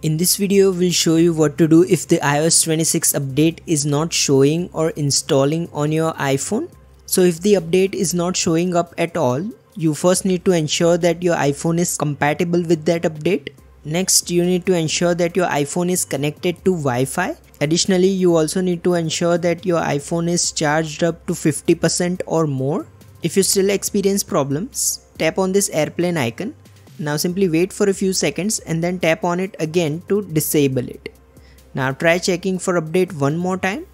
In this video, we'll show you what to do if the iOS 26 update is not showing or installing on your iPhone. So if the update is not showing up at all, you first need to ensure that your iPhone is compatible with that update. Next, you need to ensure that your iPhone is connected to Wi-Fi. Additionally, you also need to ensure that your iPhone is charged up to 50% or more. If you still experience problems, tap on this airplane icon now simply wait for a few seconds and then tap on it again to disable it. Now try checking for update one more time.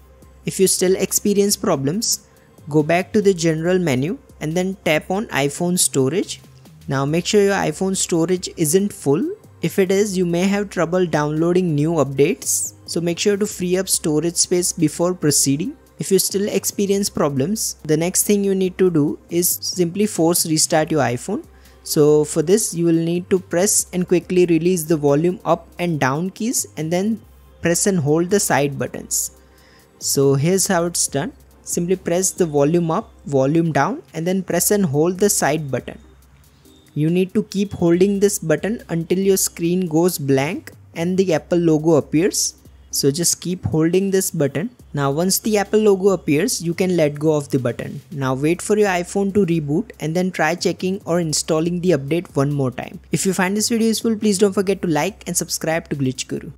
If you still experience problems, go back to the general menu and then tap on iPhone storage. Now make sure your iPhone storage isn't full. If it is, you may have trouble downloading new updates. So make sure to free up storage space before proceeding. If you still experience problems, the next thing you need to do is simply force restart your iPhone so for this you will need to press and quickly release the volume up and down keys and then press and hold the side buttons. So here's how it's done. Simply press the volume up, volume down and then press and hold the side button. You need to keep holding this button until your screen goes blank and the Apple logo appears. So just keep holding this button. Now once the Apple logo appears, you can let go of the button. Now wait for your iPhone to reboot and then try checking or installing the update one more time. If you find this video useful, please don't forget to like and subscribe to Glitch Guru.